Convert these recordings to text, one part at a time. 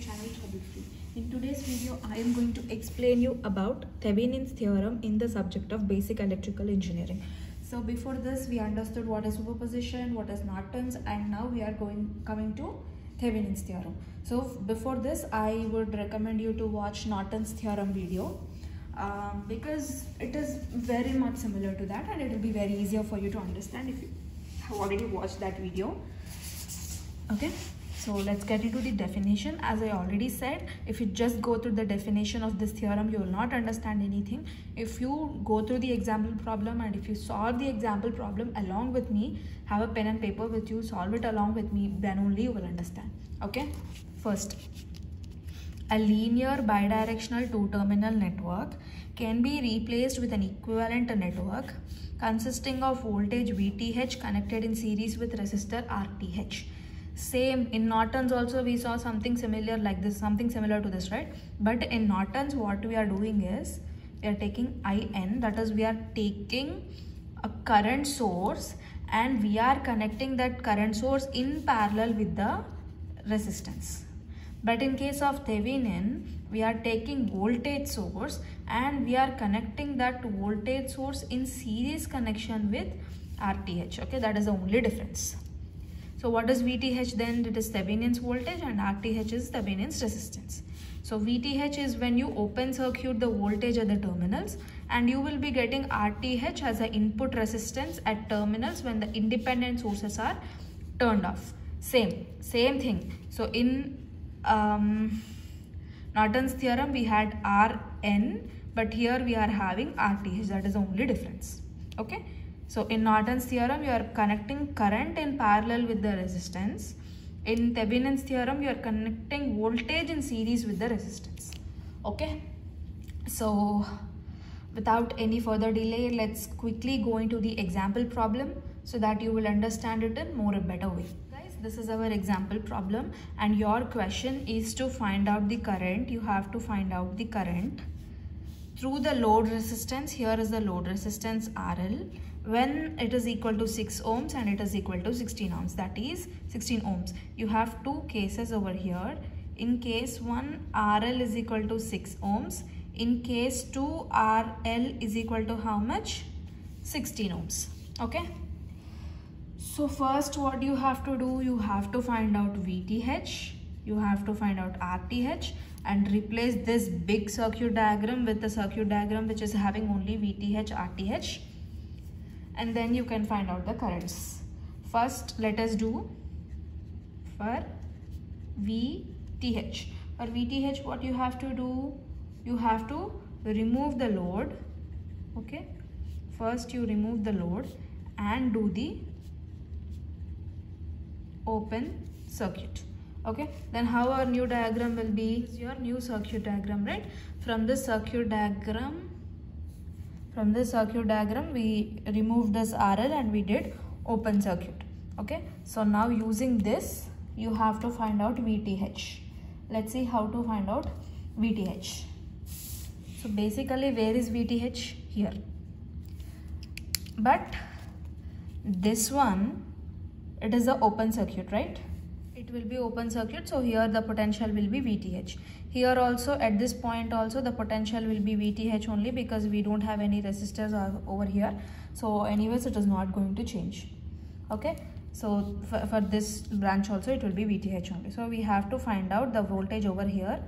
channel Free. In today's video, I am going to explain you about Thevenin's theorem in the subject of basic electrical engineering. So before this, we understood what is superposition, what is Norton's, and now we are going coming to Thevenin's theorem. So before this, I would recommend you to watch Norton's theorem video um, because it is very much similar to that, and it will be very easier for you to understand if you have already watched that video okay so let's get into the definition. As i already said if you just go through the definition of this theorem you will not understand anything. If you go through the example problem and if you solve the example problem along with me have a pen and paper with you solve it along with me then only you will understand. Okay? First a linear bidirectional two-terminal network can be replaced with an equivalent network consisting of voltage VTH connected in series with resistor RTH same in norton's also we saw something similar like this something similar to this right? But in norton's what we are doing is we are taking in that is we are taking a current source and we are connecting that current source in parallel with the resistance. But in case of Thevenin we are taking voltage source and we are connecting that voltage source in series connection with RTH okay? That is the only difference so what is VTH then? It is Thevenin's voltage and RTH is Thevenin's resistance. So VTH is when you open circuit the voltage at the terminals and you will be getting RTH as an input resistance at terminals when the independent sources are turned off. Same, same thing. So in um, Norton's theorem we had Rn but here we are having RTH that is the only difference. Okay. So in Norton's theorem, you are connecting current in parallel with the resistance. In Thevenin's theorem, you are connecting voltage in series with the resistance. Okay. So without any further delay, let's quickly go into the example problem so that you will understand it in more a better way. Guys, this is our example problem and your question is to find out the current. You have to find out the current through the load resistance. Here is the load resistance RL when it is equal to 6 ohms and it is equal to 16 ohms that is 16 ohms. You have two cases over here. In case 1 RL is equal to 6 ohms. In case 2 RL is equal to how much? 16 ohms. Okay? So first what you have to do you have to find out VTH you have to find out RTH and replace this big circuit diagram with the circuit diagram which is having only VTH RTH and then you can find out the currents. First, let us do for VTH. For VTH, what you have to do, you have to remove the load. Okay. First, you remove the load and do the open circuit okay then how our new diagram will be your new circuit diagram right from the circuit diagram from this circuit diagram we removed this RL and we did open circuit. Okay? So now using this you have to find out VTH let's see how to find out VTH so basically where is VTH here. But this one it is the open circuit right it will be open circuit so here the potential will be VTH here also at this point also the potential will be VTH only because we don't have any resistors over here. So anyways it is not going to change. Okay? So for, for this branch also it will be VTH only. So we have to find out the voltage over here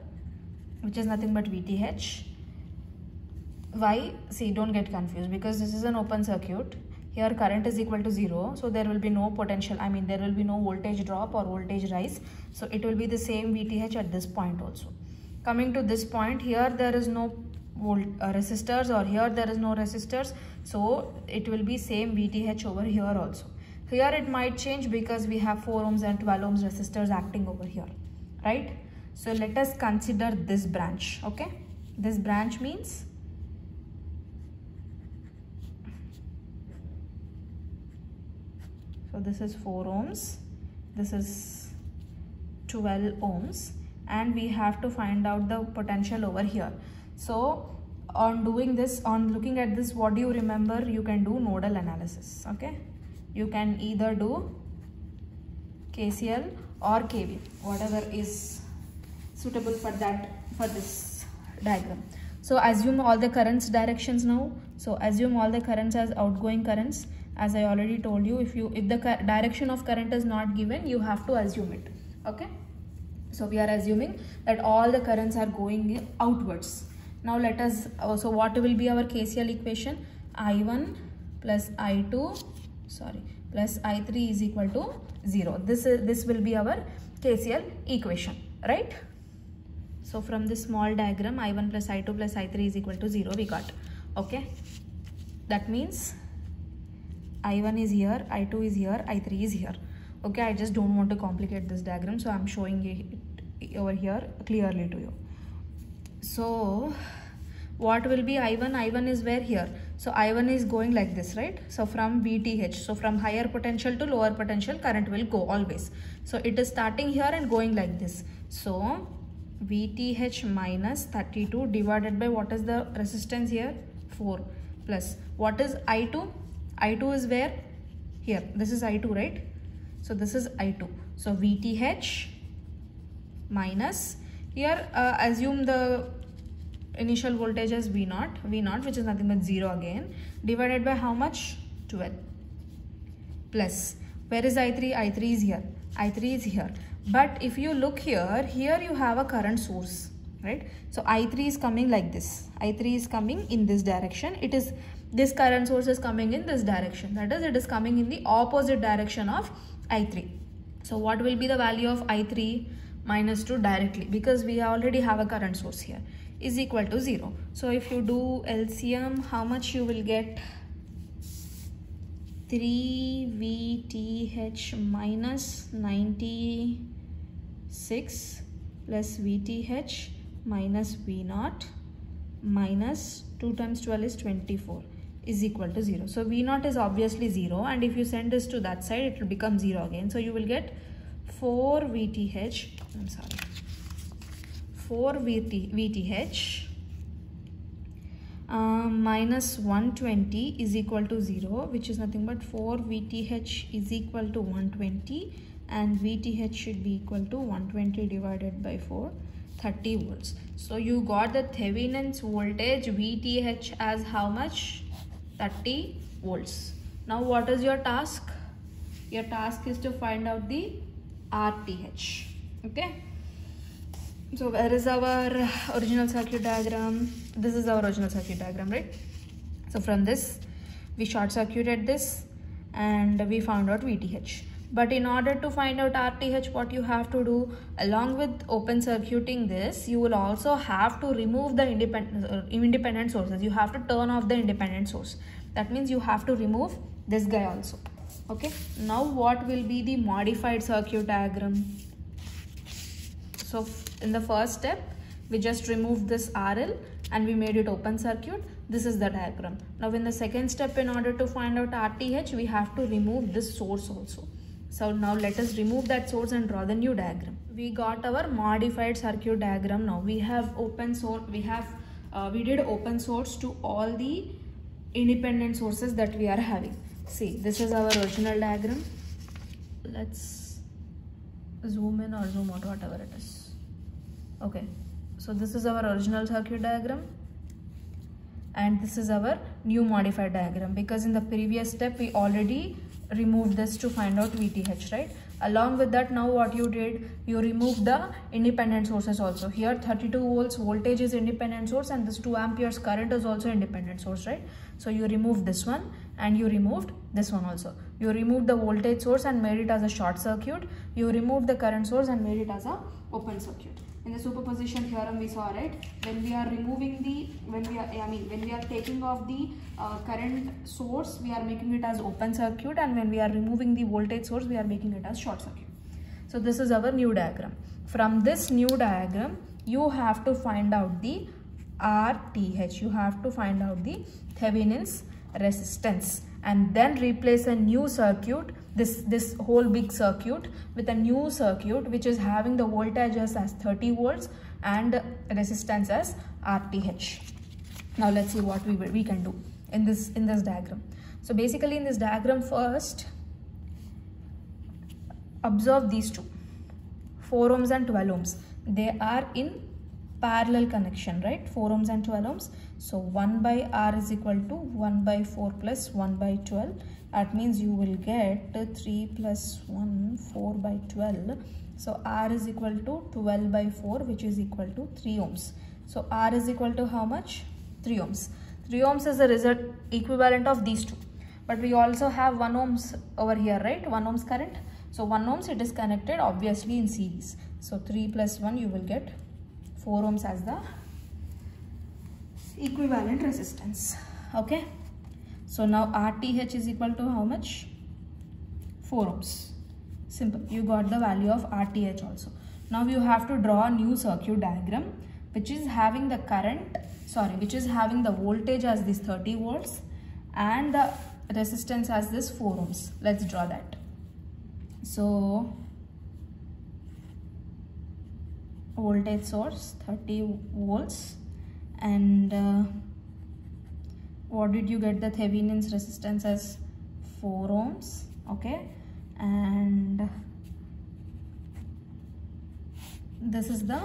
which is nothing but VTH why? See don't get confused because this is an open circuit here current is equal to 0 so there will be no potential i mean there will be no voltage drop or voltage rise. So it will be the same vth at this point also. Coming to this point here there is no volt uh, resistors or here there is no resistors so it will be same vth over here also. Here it might change because we have 4 ohms and 12 ohms resistors acting over here right? So let us consider this branch okay? This branch means so this is 4 ohms. This is 12 ohms. And we have to find out the potential over here. So on doing this on looking at this what do you remember? You can do nodal analysis okay? You can either do KCL or KV whatever is suitable for that for this diagram. So assume all the currents directions now. So assume all the currents as outgoing currents as i already told you if you if the direction of current is not given you have to assume it. Okay? So we are assuming that all the currents are going outwards. Now let us also uh, what will be our kcl equation? I1 plus i2 sorry plus i3 is equal to 0 this is this will be our kcl equation right? So from this small diagram i1 plus i2 plus i3 is equal to 0 we got. Okay? That means i1 is here i2 is here i3 is here. Okay i just don't want to complicate this diagram so i'm showing it over here clearly to you. So what will be i1 i1 is where here? So i1 is going like this right? So from vth so from higher potential to lower potential current will go always. So it is starting here and going like this. So vth minus 32 divided by what is the resistance here? 4 plus. What is i2 i2 is where here this is i2 right so this is I2. So VTH minus here uh, assume the initial voltage as V0, V0 which is nothing but 0 again divided by how much? 12 plus where is I3? I3 is here. I3 is here. But if you look here, here you have a current source, right? So I3 is coming like this. I3 is coming in this direction. It is this current source is coming in this direction. That is, it is coming in the opposite direction of I3. So what will be the value of I3 minus 2 directly because we already have a current source here is equal to 0. So if you do LCM how much you will get 3 VTH minus 96 plus VTH minus V0 minus 2 times 12 is 24 is equal to 0. So V naught is obviously 0 and if you send this to that side it will become 0 again. So you will get 4 VTH, I'm sorry, 4 VT, VTH uh, minus 120 is equal to 0 which is nothing but 4 VTH is equal to 120 and VTH should be equal to 120 divided by 4 30 volts. So you got the Thevenin's voltage VTH as how much? 30 volts. Now what is your task? Your task is to find out the RTH. Okay. So where is our original circuit diagram? This is our original circuit diagram, right? So from this, we short circuited this and we found out VTH. But in order to find out RTH, what you have to do along with open circuiting this, you will also have to remove the independent, uh, independent sources. You have to turn off the independent source. That means you have to remove this guy also. Okay. Now what will be the modified circuit diagram? So in the first step, we just removed this RL and we made it open circuit. This is the diagram. Now in the second step, in order to find out RTH, we have to remove this source also. So now let us remove that source and draw the new diagram. We got our modified circuit diagram now. We have open source, we have, uh, we did open source to all the independent sources that we are having. See, this is our original diagram. Let's zoom in or zoom out, whatever it is. Okay, so this is our original circuit diagram and this is our new modified diagram because in the previous step we already remove this to find out VTH, right? Along with that, now what you did, you removed the independent sources also. Here 32 volts voltage is independent source and this 2 amperes current is also independent source, right? So you removed this one and you removed this one also. You removed the voltage source and made it as a short circuit. You removed the current source and made it as a open circuit in the superposition theorem we saw right? When we are removing the when we are i mean when we are taking off the uh, current source we are making it as open circuit and when we are removing the voltage source we are making it as short circuit. So this is our new diagram. From this new diagram you have to find out the rth you have to find out the thevenin's resistance and then replace a new circuit this this whole big circuit with a new circuit which is having the voltage as 30 volts and resistance as rth now let's see what we we can do in this in this diagram. So basically in this diagram first observe these two 4 ohms and 12 ohms. They are in parallel connection right? 4 ohms and 12 ohms. So 1 by r is equal to 1 by 4 plus 1 by 12 that means you will get 3 plus 1 4 by 12 so r is equal to 12 by 4 which is equal to 3 ohms. So r is equal to how much? 3 ohms. 3 ohms is the result equivalent of these two. But we also have 1 ohms over here right? 1 ohms current. So 1 ohms it is connected obviously in series. So 3 plus 1 you will get 4 ohms as the equivalent resistance. Okay? So now rth is equal to how much? 4 ohms simple. You got the value of rth also. Now you have to draw a new circuit diagram which is having the current sorry which is having the voltage as this 30 volts and the resistance as this 4 ohms let's draw that. So voltage source 30 volts. And uh, what did you get the Thevenin's resistance as? 4 ohms okay? And this is the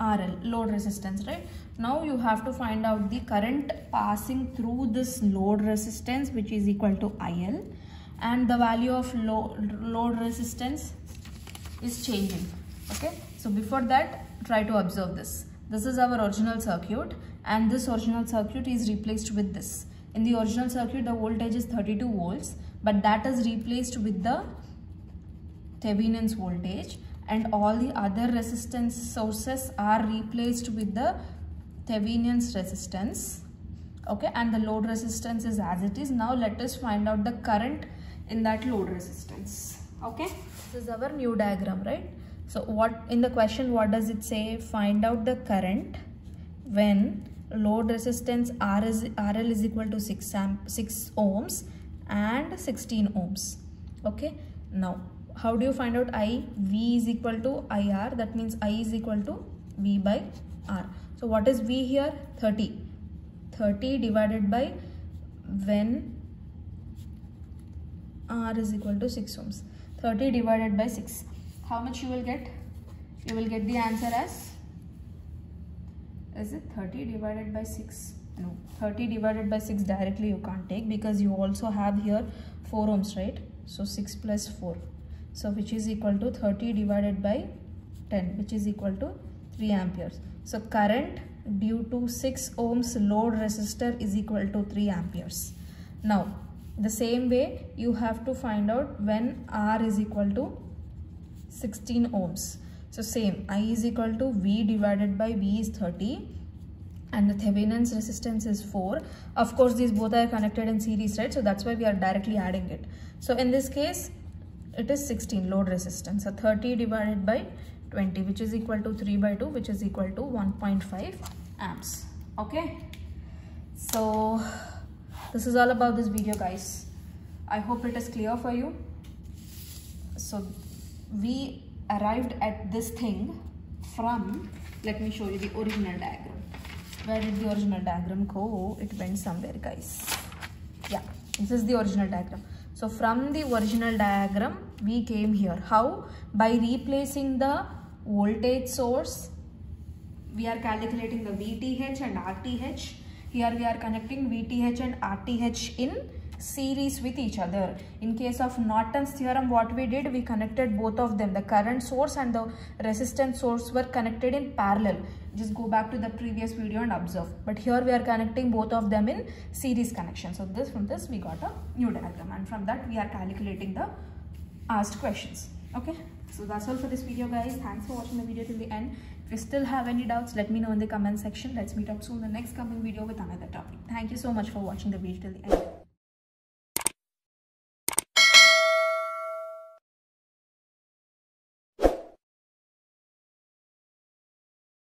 RL load resistance right? Now you have to find out the current passing through this load resistance which is equal to IL and the value of load, load resistance is changing okay? So before that try to observe this. This is our original circuit and this original circuit is replaced with this. In the original circuit the voltage is 32 volts but that is replaced with the Thevenin's voltage and all the other resistance sources are replaced with the Thevenin's resistance. Okay? And the load resistance is as it is. Now let us find out the current in that load resistance. Okay? This is our new diagram right so what in the question what does it say? Find out the current when load resistance R is RL is equal to 6 amp 6 ohms and 16 ohms. Okay? Now how do you find out I V is equal to IR that means I is equal to V by R. So what is V here? 30 30 divided by when R is equal to 6 ohms. 30 divided by 6 how much you will get? You will get the answer as is it 30 divided by 6 no 30 divided by 6 directly you can't take because you also have here 4 ohms right? So 6 plus 4 so which is equal to 30 divided by 10 which is equal to 3 amperes. So current due to 6 ohms load resistor is equal to 3 amperes. Now the same way you have to find out when r is equal to 16 ohms so same i is equal to v divided by v is 30 and the Thevenin's resistance is 4. Of course, these both are connected in series, right? So that's why we are directly adding it. So in this case, it is 16 load resistance. So 30 divided by 20 which is equal to 3 by 2 which is equal to 1.5 amps. Okay. So this is all about this video guys. I hope it is clear for you. So we arrived at this thing from, let me show you the original diagram. Where did the original diagram go? It went somewhere guys. Yeah, this is the original diagram. So from the original diagram, we came here. How? By replacing the voltage source, we are calculating the VTH and RTH. Here we are connecting VTH and RTH in series with each other. In case of Norton's theorem, what we did, we connected both of them. The current source and the resistance source were connected in parallel. Just go back to the previous video and observe. But here we are connecting both of them in series connection. So this from this we got a new diagram and from that we are calculating the asked questions. Okay. So that's all for this video guys. Thanks for watching the video till the end. If you still have any doubts, let me know in the comment section. Let's meet up soon in the next coming video with another topic. Thank you so much for watching the video till the end.